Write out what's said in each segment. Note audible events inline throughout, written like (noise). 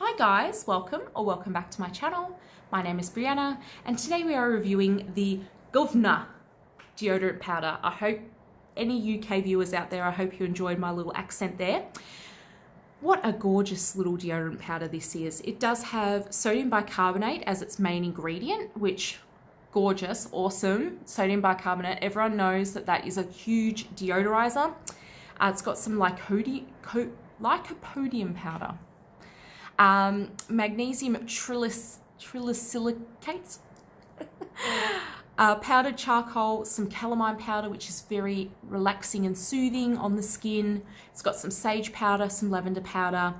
Hi guys, welcome or welcome back to my channel. My name is Brianna and today we are reviewing the Guv'ner deodorant powder. I hope any UK viewers out there, I hope you enjoyed my little accent there. What a gorgeous little deodorant powder this is. It does have sodium bicarbonate as its main ingredient, which gorgeous, awesome. Sodium bicarbonate, everyone knows that that is a huge deodorizer. Uh, it's got some lycopodium, lycopodium powder um, magnesium trilosilicates, (laughs) uh, powdered charcoal, some calamine powder, which is very relaxing and soothing on the skin. It's got some sage powder, some lavender powder.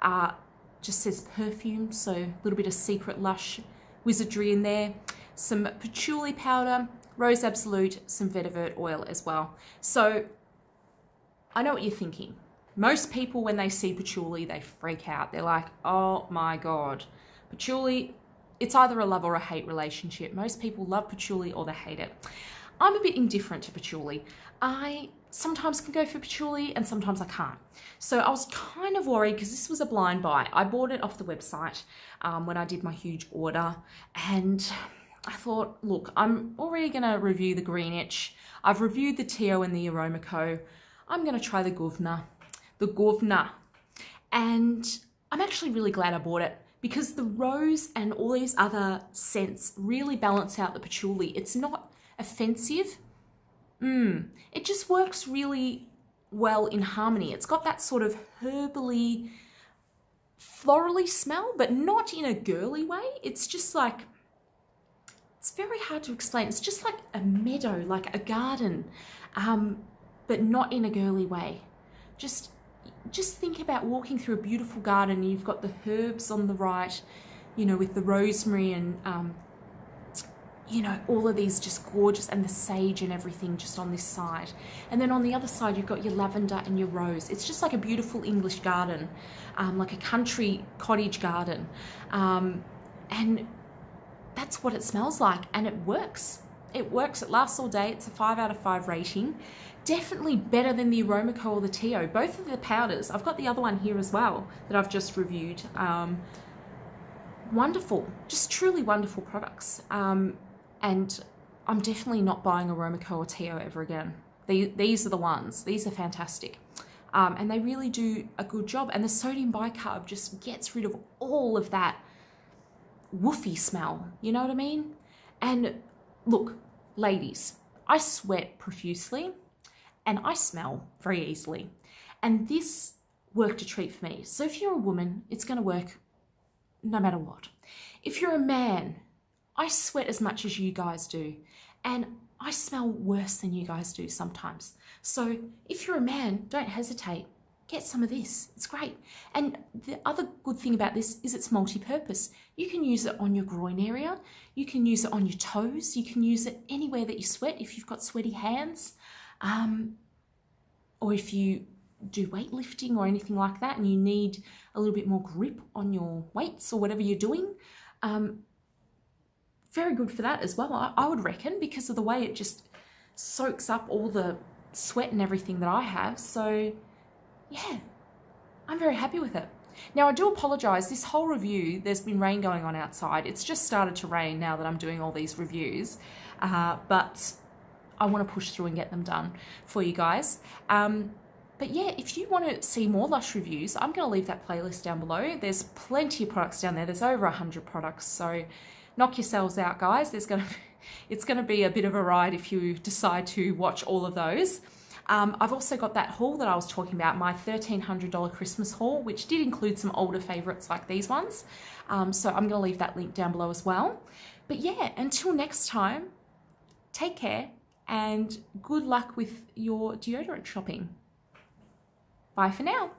Uh, just says perfume, so a little bit of secret lush wizardry in there. Some patchouli powder, rose absolute, some vetiver oil as well. So I know what you're thinking. Most people, when they see patchouli, they freak out. They're like, oh my God. Patchouli, it's either a love or a hate relationship. Most people love patchouli or they hate it. I'm a bit indifferent to patchouli. I sometimes can go for patchouli and sometimes I can't. So I was kind of worried because this was a blind buy. I bought it off the website um, when I did my huge order and I thought, look, I'm already going to review the Greenwich. I've reviewed the T'eo and the Aromaco. I'm going to try the Guv'ner the Guv'ner. And I'm actually really glad I bought it because the rose and all these other scents really balance out the patchouli. It's not offensive. Mmm. It just works really well in harmony. It's got that sort of herbally, florally smell, but not in a girly way. It's just like, it's very hard to explain. It's just like a meadow, like a garden, um, but not in a girly way. Just just think about walking through a beautiful garden. You've got the herbs on the right, you know, with the rosemary and, um, you know, all of these just gorgeous, and the sage and everything just on this side. And then on the other side, you've got your lavender and your rose. It's just like a beautiful English garden, um, like a country cottage garden. Um, and that's what it smells like, and it works. It works, it lasts all day. It's a five out of five rating definitely better than the Aromaco or the T'eo. Both of the powders. I've got the other one here as well that I've just reviewed. Um, wonderful, just truly wonderful products. Um, and I'm definitely not buying Aromaco or T'eo ever again. these are the ones. These are fantastic. Um, and they really do a good job. And the sodium bicarb just gets rid of all of that woofy smell. You know what I mean? And look, ladies, I sweat profusely and I smell very easily. And this worked a treat for me. So if you're a woman, it's going to work no matter what. If you're a man, I sweat as much as you guys do, and I smell worse than you guys do sometimes. So if you're a man, don't hesitate. Get some of this. It's great. And the other good thing about this is it's multi-purpose. You can use it on your groin area. You can use it on your toes. You can use it anywhere that you sweat if you've got sweaty hands. Um, or if you do weightlifting or anything like that and you need a little bit more grip on your weights or whatever you're doing, um, very good for that as well, I, I would reckon, because of the way it just soaks up all the sweat and everything that I have. So, yeah, I'm very happy with it. Now, I do apologise, this whole review, there's been rain going on outside. It's just started to rain now that I'm doing all these reviews, uh, but I want to push through and get them done for you guys. Um, but yeah, if you want to see more Lush reviews, I'm going to leave that playlist down below. There's plenty of products down there. There's over 100 products, so knock yourselves out, guys. There's going (laughs) to it's going to be a bit of a ride if you decide to watch all of those. Um, I've also got that haul that I was talking about, my $1,300 Christmas haul, which did include some older favorites like these ones. Um, so I'm going to leave that link down below as well. But yeah, until next time, take care and good luck with your deodorant shopping. Bye for now.